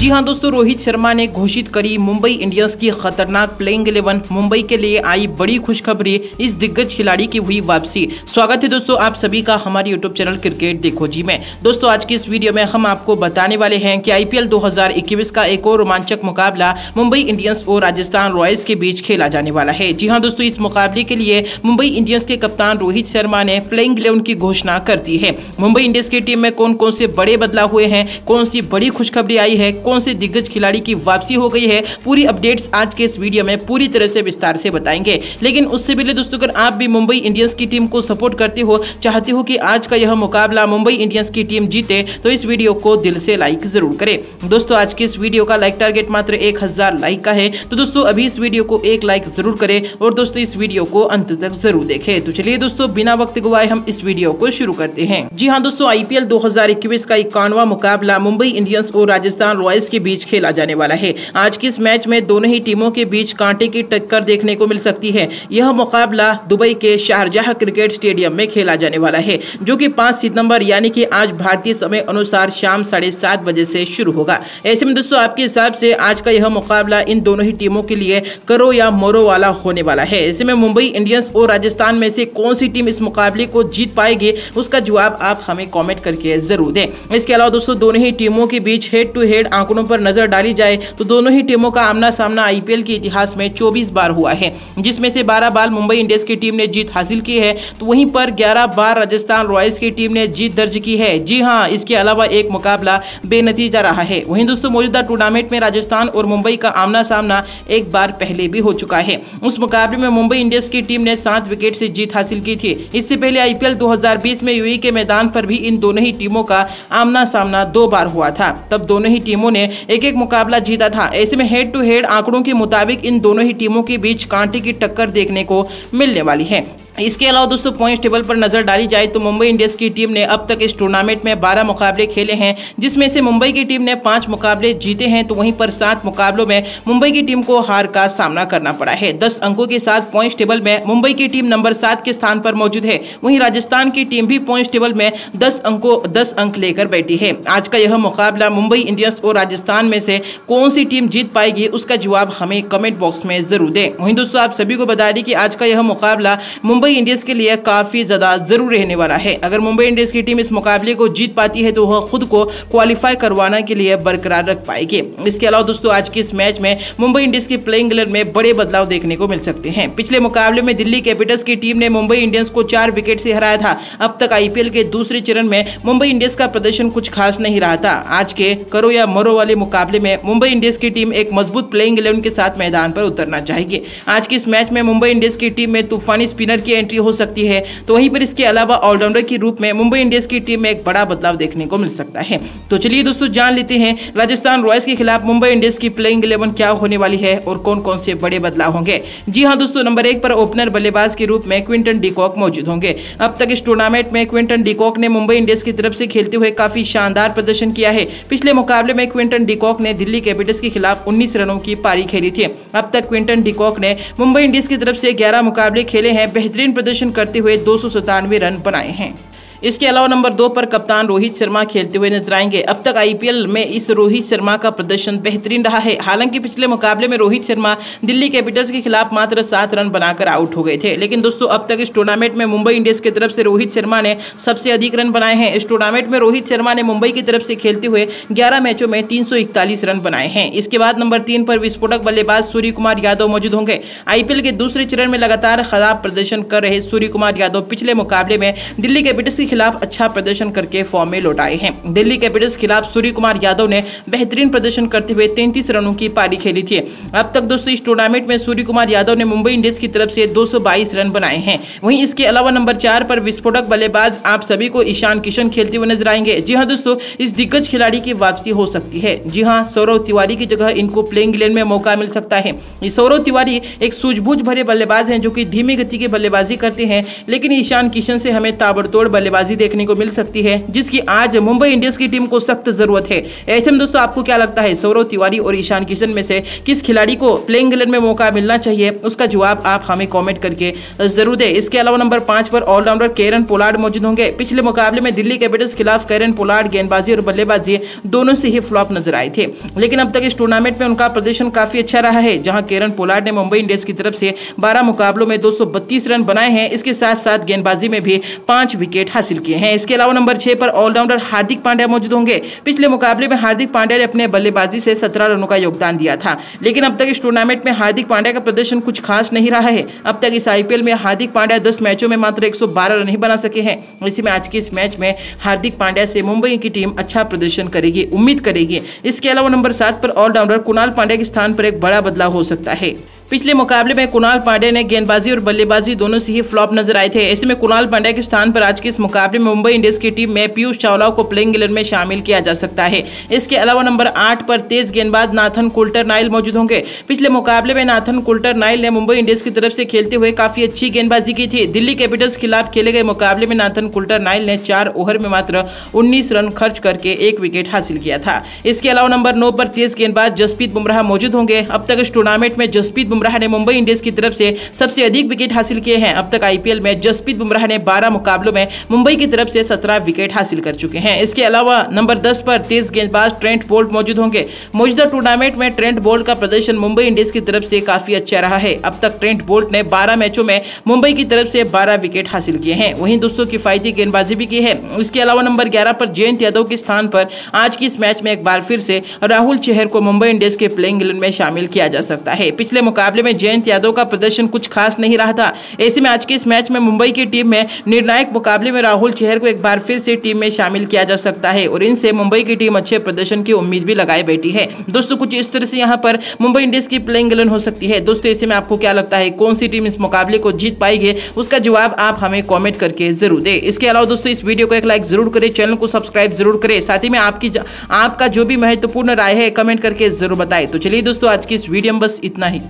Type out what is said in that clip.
जी हाँ दोस्तों, रोहित शर्मा ने घोषित करी मुंबई इंडियंस की खतरनाक प्लेइंग इलेवन मुंबई के लिए आई बड़ी खुशखबरी, इस दिग्गज खिलाड़ी की हुई वापसी। स्वागत है दोस्तों आप सभी का हमारे यूट्यूब चैनल क्रिकेट देखो जी में। दोस्तों, आज की इस वीडियो में हम आपको बताने वाले हैं कि आईपीएल 2021 का एक और रोमांचक मुकाबला मुंबई इंडियंस और राजस्थान रॉयल्स के बीच खेला जाने वाला है। जी हाँ दोस्तों, इस मुकाबले के लिए मुंबई इंडियंस के कप्तान रोहित शर्मा ने प्लेइंग इलेवन की घोषणा कर दी है। मुंबई इंडियंस की टीम में कौन कौन से बड़े बदलाव हुए हैं, कौन सी बड़ी खुशखबरी आई है कौन से दिग्गज खिलाड़ी की वापसी हो गई है, पूरी अपडेट्स आज के इस वीडियो में पूरी तरह से विस्तार से बताएँगे। लेकिन उससे पहले दोस्तों, अगर आप भी मुंबई इंडियंस की टीम को सपोर्ट करते हो, चाहते हो कि आज का यह मुकाबला मुंबई इंडियंस की टीम जीते तो इस वीडियो को दिल से लाइक ज़रूर करें। दोस्तों, आज की इस वीडियो का लाइक टारगेट मात्र एक हज़ार लाइक का है। तो दोस्तों, अभी इस वीडियो को एक लाइक ज़रूर करें और दोस्तों, इस वीडियो को अंत तक ज़रूर देखें। तो चलिए दोस्तों, बिना वक्त गवाए हम इस वीडियो को शुरू करते हैं। जी हाँ दोस्तों आईपीएल 2021 का इक्यानवा मुकाबला मुंबई इंडियंस और राजस्थान रॉयल्स के बीच खेला जाने वाला है। आज की इस मैच में दोनों ही टीमों के बीच कांटे की टक्कर देखने को मिल सकती है। यह मुकाबला दुबई के शारजाह क्रिकेट स्टेडियम में खेला जाने वाला है, जो कि पाँच सितंबर यानी कि आज भारतीय समय अनुसार शाम साढ़े सात बजे से शुरू होगा। ऐसे में दोस्तों, आपके हिसाब से आज का यह मुकाबला इन दोनों ही टीमों के लिए करो या मोरो वाला होने वाला है? ऐसे में मुंबई इंडियंस और राजस्थान में से कौन सी टीम इस मुकाबले को जीत पाएगी? उसका जवाब आप हमें कॉमेंट करके ज़रूर दें। इसके अलावा दोस्तों, दोनों ही टीमों के बीच हेड टू हेड आंकड़ों पर नज़र डाली जाए तो दोनों ही टीमों का आमना सामना आईपीएल के इतिहास में 24 बार हुआ है। जिसमें से 12 बार मुंबई इंडियंस की टीम ने जीत हासिल की है तो वहीं पर 11 बार राजस्थान रॉयल्स की टीम ने जीत दर्ज की है। जी हाँ इसके अलावा एक मुकाबला बेनतीजा रहा है। वहीं दोस्तों, मौजूदा टूर्नामेंट में राजस्थान और मुंबई का आमना सामना एक बार पहले भी हो चुका है। उस मुकाबले में मुंबई इंडियंस की टीम ने सात विकेट से जीत हासिल की थी। इससे पहले आईपीएल 2020 में यूई के मैदान पर भी इन दोनों ही टीमों का आमना सामना दो बार हुआ था। तब दोनों ही टीमों ने एक एक मुकाबला जीता था। ऐसे में हेड टू हेड आंकड़ों के मुताबिक इन दोनों ही टीमों के बीच कांटे की टक्कर देखने को मिलने वाली है। इसके अलावा दोस्तों पॉइंट टेबल पर नज़र डाली जाए तो मुंबई इंडियंस की टीम ने अब तक इस टूर्नामेंट में 12 मुकाबले खेले हैं, जिसमें से मुंबई की टीम ने पाँच मुकाबले जीते हैं तो वहीं पर सात मुकाबलों में मुंबई की टीम को हार का सामना करना पड़ा है। दस अंकों के साथ पॉइंट टेबल में मुंबई की टीम नंबर सात के स्थान पर मौजूद है, वहीं राजस्थान की टीम भी पॉइंट टेबल में दस अंकों, दस अंक लेकर बैठी है। आज का यह मुकाबला मुंबई इंडियंस और राजस्थान में से कौन सी टीम जीत पाएगी, उसका जवाब हमें कमेंट बॉक्स में ज़रूर दें। वहीं दोस्तों, आप सभी को बता दें कि आज का यह मुकाबला मुंबई इंडियंस के लिए काफ़ी ज़्यादा ज़रूर रहने वाला है। अगर मुंबई इंडियंस की टीम इस मुकाबले को जीत पाती है तो वह खुद को क्वालिफाई करवाने के लिए बरकरार रख पाएगी। इसके अलावा दोस्तों, आज के इस मैच में मुंबई इंडियंस की प्लेइंग इलेवन में बड़े बदलाव देखने को मिल सकते हैं। पिछले मुकाबले में दिल्ली कैपिटल्स की टीम ने मुंबई इंडियंस को चार विकेट से हराया था। अब तक आईपीएल के दूसरे चरण में मुंबई इंडियंस का प्रदर्शन कुछ खास नहीं रहा था। आज के करो या मरो वाले मुकाबले में मुंबई इंडियंस की टीम एक मज़बूत प्लेइंग इलेवन के साथ मैदान पर उतरना चाहेगी। आज के इस मैच में मुंबई इंडियंस की टीम में तूफानी स्पिनर की एंट्री हो सकती है। तो वहीं पर इसके अलावा ऑलराउंडर के रूप में मुंबई इंडियंस की टीम में एक बड़ा बदलाव देखने को मिल सकता है। तो चलिए दोस्तों, जान लेते हैं राजस्थान रॉयल्स के खिलाफ मुंबई इंडियंस की प्लेइंग इलेवन क्या होने वाली है और कौन कौन से बड़े बदलाव होंगे। जी हाँ दोस्तों, नंबर एक पर ओपनर बल्लेबाज के रूप में क्विंटन डिकॉक मौजूद होंगे। अब तक इस टूर्नामेंट में क्विंटन डिकॉक ने मुंबई इंडियंस की तरफ़ से खेलते हुए काफ़ी शानदार प्रदर्शन किया है। पिछले मुकाबले में क्विंटन डिकॉक ने दिल्ली कैपिटल्स के खिलाफ उन्नीस रनों की पारी खेली थी। अब तक क्विंटन डिकॉक ने मुंबई इंडियंस की तरफ़ से ग्यारह मुकाबले खेले हैं, बेहतरीन प्रदर्शन करते हुए दो सौ सत्तानवे रन बनाए हैं। इसके अलावा नंबर दो पर कप्तान रोहित शर्मा खेलते हुए नज़र आएँगे। अब तक आईपीएल में इस रोहित शर्मा का प्रदर्शन बेहतरीन रहा है। हालाँकि पिछले मुकाबले में रोहित शर्मा दिल्ली कैपिटल्स के खिलाफ मात्र सात रन बनाकर आउट हो गए थे। लेकिन दोस्तों, अब तक इस टूर्नामेंट में मुंबई इंडियंस की तरफ़ से रोहित शर्मा ने सबसे अधिक रन बनाए हैं। इस टूर्नामेंट में रोहित शर्मा ने मुंबई की तरफ़ से खेलते हुए ग्यारह मैचों में तीन सौ इकतालीस रन बनाए हैं। इसके बाद नंबर तीन पर विस्फोटक बल्लेबाज सूर्य कुमार यादव मौजूद होंगे। आईपीएल के दूसरे चरण में लगातार खराब प्रदर्शन कर रहे सूर्य कुमार यादव पिछले मुकाबले में दिल्ली कैपिटल्स के खिलाफ अच्छा प्रदर्शन करके फॉर्म में लौट आए हैं। दिल्ली कैपिटल्स खिलाफ सूर्य कुमार यादव ने बेहतरीन प्रदर्शन करते हुए तैंतीस रनों की पारी खेली थी। अब तक दोस्तों, इस टूर्नामेंट में सूर्य कुमार यादव ने मुंबई इंडियंस की तरफ़ से 222 रन बनाए हैं। वहीं इसके अलावा नंबर चार पर विस्फोटक बल्लेबाज आप सभी को ईशान किशन खेलते हुए नज़र आएँगे। जी हाँ दोस्तों, इस दिग्गज खिलाड़ी की वापसी हो सकती है। जी हाँ सौरव तिवारी की जगह इनको प्लेइंग इलेवन में मौका मिल सकता है। सौरव तिवारी एक सूझबूझ भरे बल्लेबाज हैं जो कि धीमी गति की बल्लेबाजी करते हैं, लेकिन ईशान किशन से हमें ताबड़तोड़ बल्लेबाजी गेंदबाजी देखने को मिल सकती है, जिसकी आज मुंबई इंडियंस की टीम को सख्त ज़रूरत है। ऐसे में दोस्तों, आपको क्या लगता है, सौरव तिवारी और ईशान किशन में से किस खिलाड़ी को प्लेइंग इलेवन में मौका मिलना चाहिए? उसका जवाब आप हमें कॉमेंट करके ज़रूर दे। इसके अलावा नंबर पाँच पर ऑलराउंडर केरन पोलार्ड मौजूद होंगे। पिछले मुकाबले में दिल्ली कैपिटल्स खिलाफ केरन पोलार्ड, गेंदबाजी और बल्लेबाजी दोनों से ही फ्लॉप नज़र आए थे। लेकिन अब तक इस टूर्नामेंट में उनका प्रदर्शन काफ़ी अच्छा रहा है, जहाँ केरन पोलार्ड ने मुंबई इंडियंस की तरफ़ से 12 मुकाबलों में 232 रन बनाए हैं। इसके साथ साथ गेंदबाजी में भी पाँच विकेट हासिल किए हैं। इसके अलावा नंबर छह पर ऑलराउंडर हार्दिक पांड्या मौजूद होंगे। पिछले मुकाबले में हार्दिक पांड्या ने अपने बल्लेबाजी से सत्रह रनों का योगदान दिया था। लेकिन अब तक इस टूर्नामेंट में हार्दिक पांड्या का प्रदर्शन कुछ खास नहीं रहा है। अब तक इस आईपीएल में हार्दिक पांड्या दस मैचों में मात्र एक सौ बारह रन ही बना सके हैं। इसी में आज के इस मैच में हार्दिक पांड्या से मुंबई की टीम अच्छा प्रदर्शन करेगी, उम्मीद करेगी। इसके अलावा नंबर सात पर ऑलराउंडर कुणाल पांड्या के स्थान पर एक बड़ा बदलाव हो सकता है। पिछले मुकाबले में कुणाल पांडे ने गेंदबाजी और बल्लेबाजी दोनों से ही फ्लॉप नज़र आए थे। ऐसे में कुणाल पांडे के स्थान पर आज के इस मुकाबले में मुंबई इंडियंस की टीम में पीयूष चावला को प्लेइंग इलेवन में शामिल किया जा सकता है। इसके अलावा नंबर आठ पर तेज गेंदबाज नाथन कुल्टर नाइल मौजूद होंगे। पिछले मुकाबले में नाथन कुल्टर नाइल ने मुंबई इंडियंस की तरफ़ से खेलते हुए काफ़ी अच्छी गेंदबाजी की थी। दिल्ली कैपिटल्स के खिलाफ खेले गए मुकाबले में नाथन कुल्टर नाइल ने चार ओवर में मात्र उन्नीस रन खर्च करके एक विकेट हासिल किया था। इसके अलावा नंबर नौ पर तेज गेंदबाज जसप्रीत बुमराह मौजूद होंगे। अब तक इस टूर्नामेंट में जसप्रीत बुमराह ने मुंबई इंडियंस की तरफ़ से सबसे अधिक विकेट हासिल किए हैं। अब तक आईपीएल में जसप्रीत बुमराह ने 12 मुकाबलों में मुंबई की तरफ़ से 17 विकेट हासिल कर चुके हैं। इसके अलावा नंबर 10 पर तेज गेंदबाज ट्रेंट बोल्ट मौजूद होंगे। मौजूदा टूर्नामेंट में ट्रेंट बोल्ट का प्रदर्शन मुंबई इंडियंस की तरफ़ से काफ़ी अच्छा रहा है। अब तक ट्रेंट बोल्ट ने बारह मैचों में मुंबई की तरफ़ से बारह विकेट हासिल किए हैं। वहीं दोस्तों, किफायती गेंदबाजी भी की है। इसके अलावा नंबर ग्यारह पर जयंत यादव के स्थान पर आज की इस मैच में एक बार फिर से राहुल चेहर को मुंबई इंडियंस के प्लेइंग इलेवन में शामिल किया जा सकता है। पिछले मुकाबले में जयंत यादव का प्रदर्शन कुछ खास नहीं रहा था। ऐसे में आज के इस मैच में मुंबई की टीम में निर्णायक मुकाबले में राहुल चेहर को एक बार फिर से टीम में शामिल किया जा सकता है और इनसे मुंबई की टीम अच्छे प्रदर्शन की उम्मीद भी लगाई बैठी है। दोस्तों, कुछ इस तरह से यहाँ पर मुंबई इंडियंस की प्लेइंग इलेवन हो सकती है। दोस्तों, ऐसे में आपको क्या लगता है? कौन सी टीम इस मुकाबले को जीत पाएगी? उसका जवाब आप हमें कॉमेंट करके ज़रूर दे। इसके अलावा दोस्तों, इस वीडियो को एक लाइक ज़रूर करें, चैनल को सब्सक्राइब ज़रूर करें। साथ ही में आपकी आपका जो भी महत्वपूर्ण राय है कमेंट करके ज़रूर बताएँ। तो चलिए दोस्तों, आज की इस वीडियो में बस इतना ही।